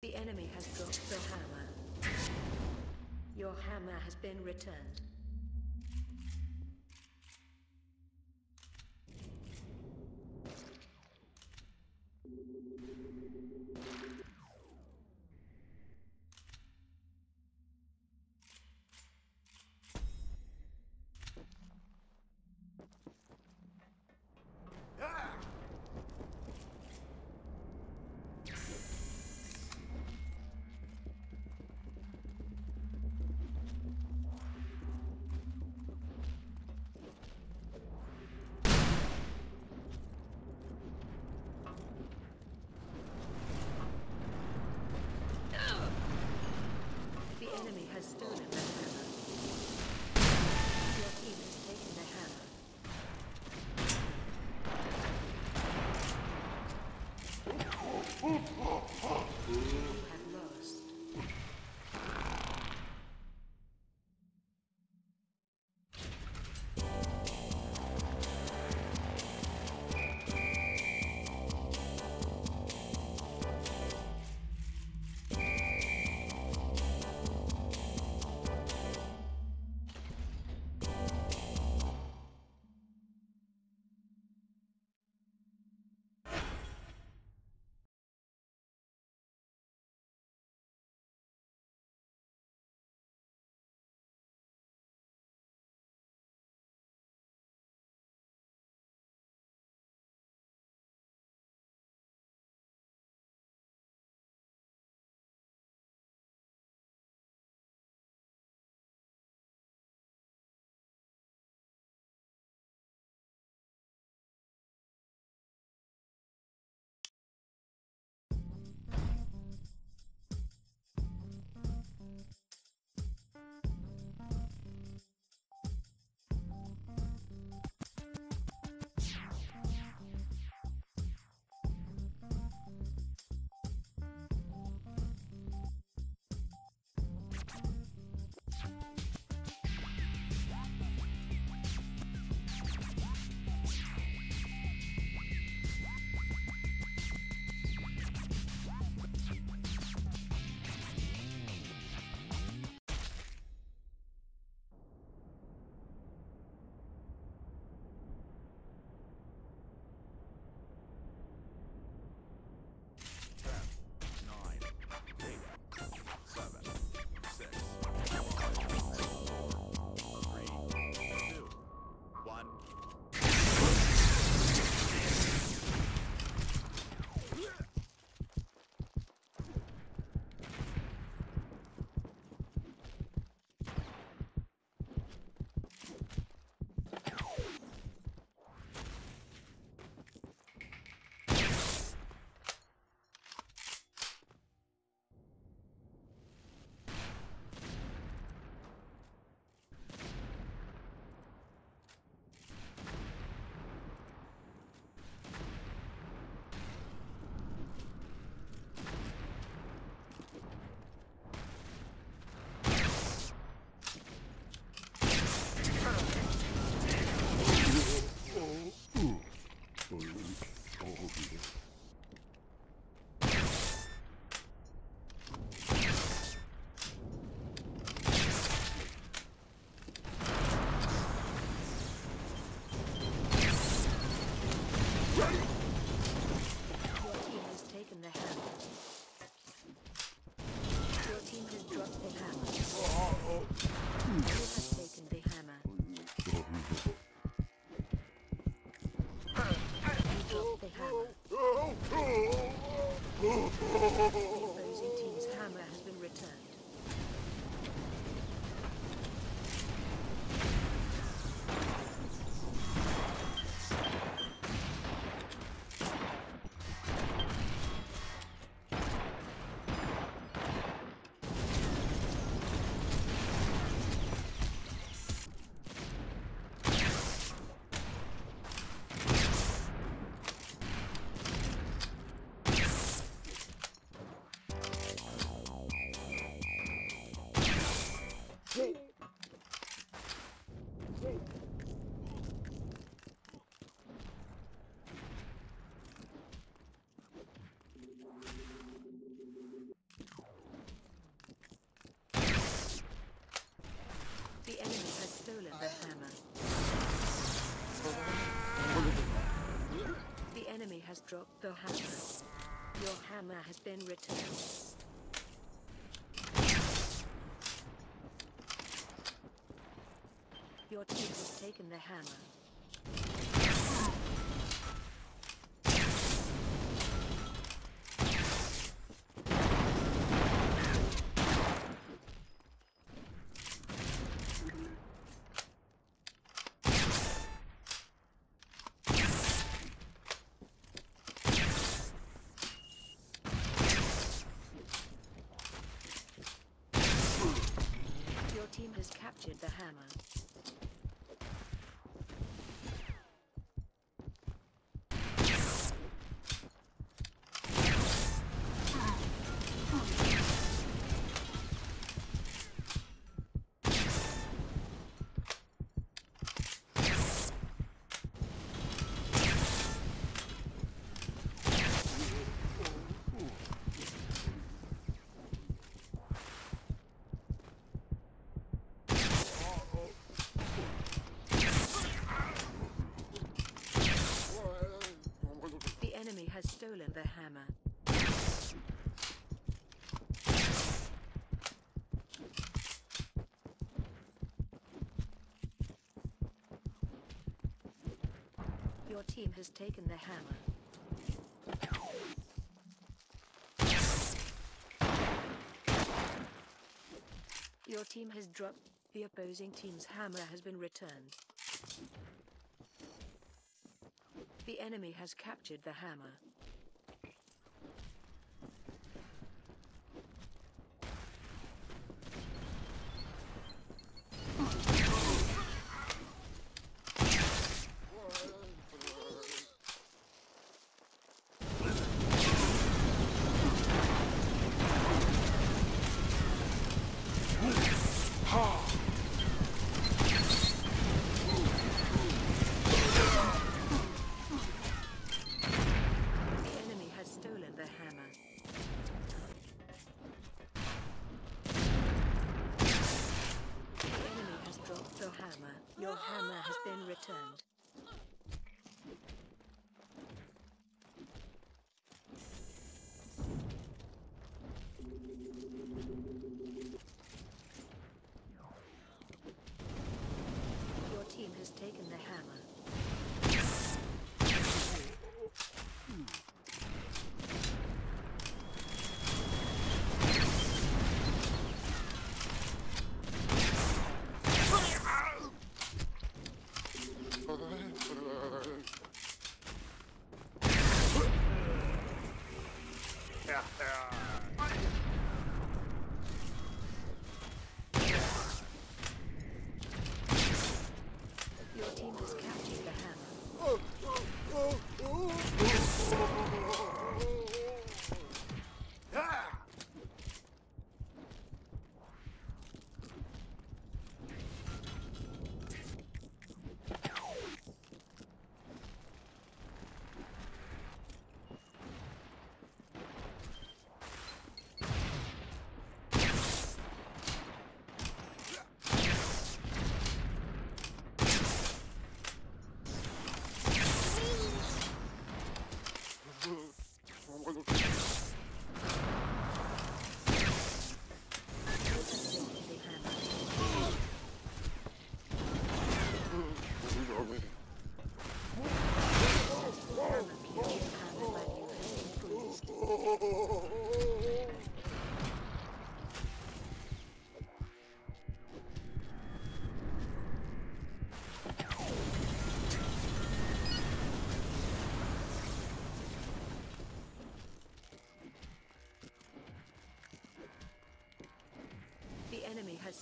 The enemy has dropped the hammer. Your hammer has been returned. Ready? The enemy has dropped the hammer. Your hammer has been returned. Your team has taken the hammer. Has stolen the hammer. Your team has taken the hammer. Your team has dropped. The opposing team's hammer has been returned. The enemy has captured the hammer. The enemy has stolen the hammer. The enemy has dropped the hammer. Your hammer has been returned. Your team has taken the hammer. Your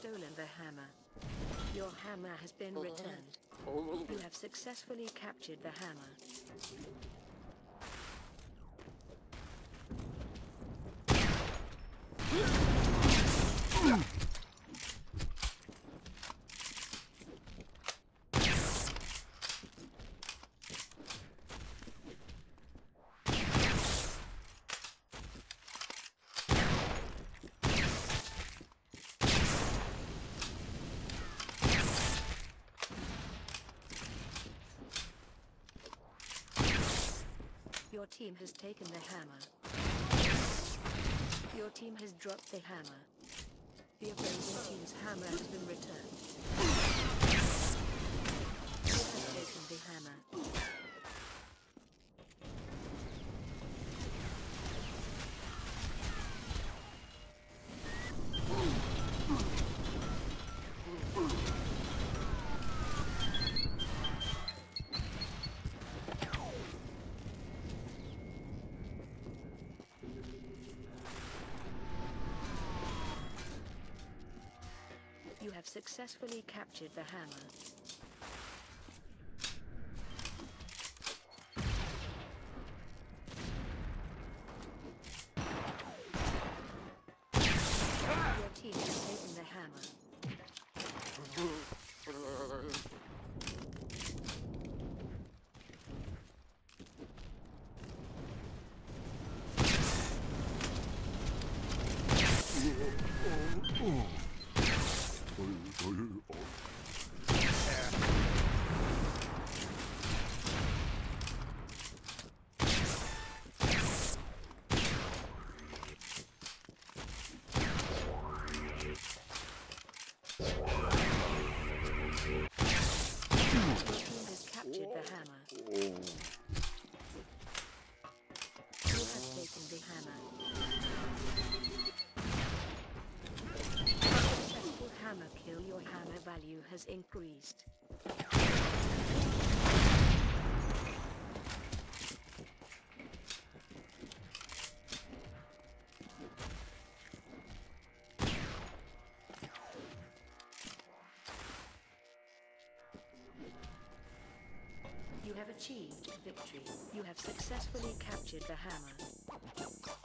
stolen the hammer. Your hammer has been returned. You have successfully captured the hammer. Yeah. Your team has taken the hammer. Your team has dropped the hammer. The opposing team's hammer has been returned. You have taken the hammer. Successfully captured the hammer. Your team has taken the hammer. Your team has captured the hammer. You have taken the hammer. Successful hammer kill. Your hammer value has increased. You have achieved victory. You have successfully captured the hammer.